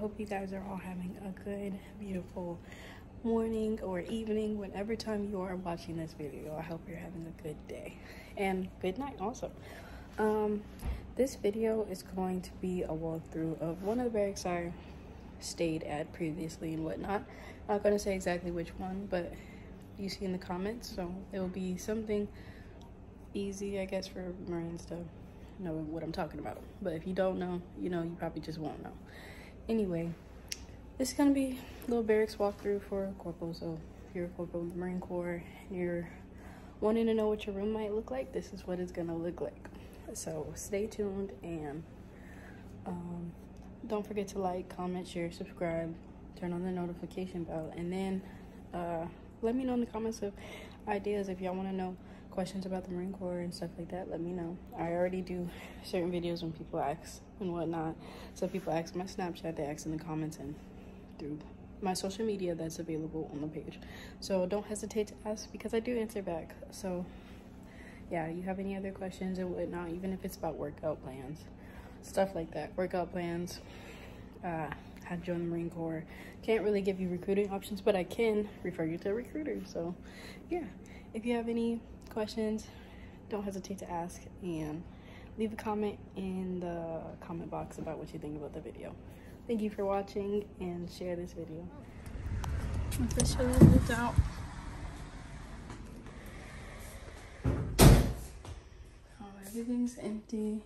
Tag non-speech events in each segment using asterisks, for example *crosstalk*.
hope you guys are all having a good, beautiful morning or evening, whatever time you are watching this video. I hope you're having a good day and good night also. Um, this video is going to be a walkthrough of one of the barracks I stayed at previously and whatnot. I'm not going to say exactly which one, but you see in the comments, so it will be something easy, I guess, for Marines to know what I'm talking about. But if you don't know, you know, you probably just won't know. Anyway, this is gonna be a little barracks walkthrough for corporal. So if you're a corporal in the Marine Corps and you're wanting to know what your room might look like, this is what it's gonna look like. So stay tuned and um, don't forget to like, comment, share, subscribe, turn on the notification bell, and then uh, let me know in the comments of ideas if y'all want to know questions about the Marine Corps and stuff like that, let me know. I already do *laughs* certain videos when people ask and whatnot. So people ask my Snapchat, they ask in the comments and through my social media that's available on the page. So don't hesitate to ask because I do answer back. So yeah, you have any other questions and whatnot, even if it's about workout plans, stuff like that. Workout plans, uh, how to join the Marine Corps. Can't really give you recruiting options, but I can refer you to a recruiter. So yeah, if you have any questions, don't hesitate to ask and leave a comment in the comment box about what you think about the video. Thank you for watching and share this video. Officially moved out. Oh, everything's empty.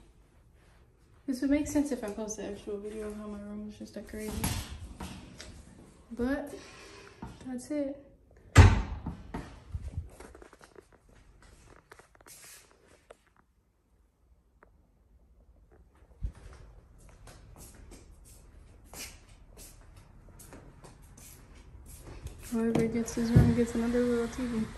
This would make sense if I post the actual video of how my room was just decorated. But that's it. Whoever gets his room gets another little TV.